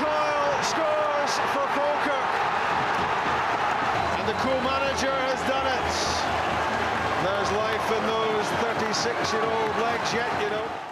scores for Falkirk. And the co-manager has done it. There's life in those 36-year-old legs yet, you know.